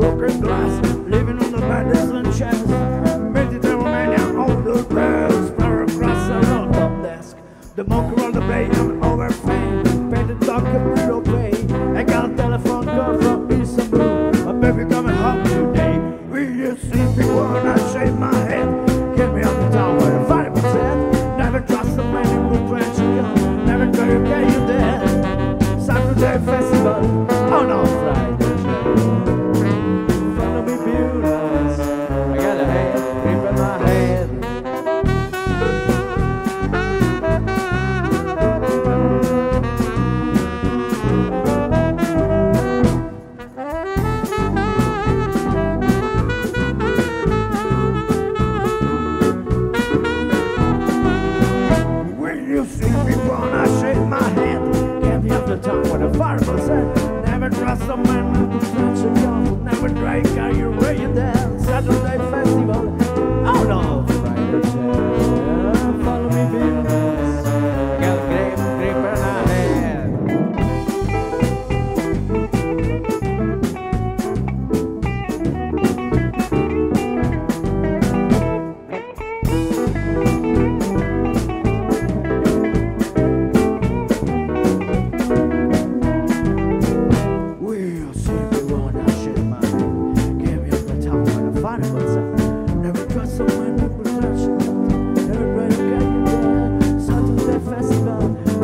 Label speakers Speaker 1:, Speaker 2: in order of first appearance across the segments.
Speaker 1: broken glass, living on the Madison chest. Mediterranean The monkey on the bay, I'm over fame. Painted dark and blue gray. I got a telephone call from Istanbul. My baby coming home today. Will you see marbles and never trust a man who's not a young. Never drink, are you ready? Saturday festival.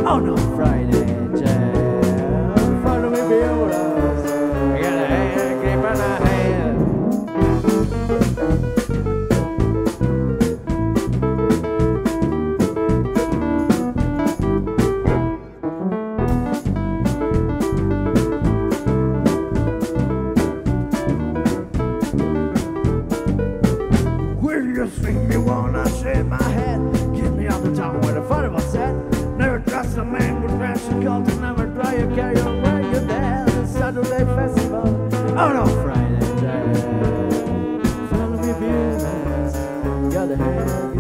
Speaker 1: Oh no, Friday you see me when I shave my head? Get me out the town where the fireball said. Never trust a man with fashion cult and never try to carry on where dead. It's Saturday festival. Oh no, Friday jam. Follow me, Venus. Got a hand,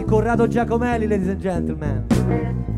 Speaker 1: a
Speaker 2: Corrado Giacomelli, ladies and gentlemen.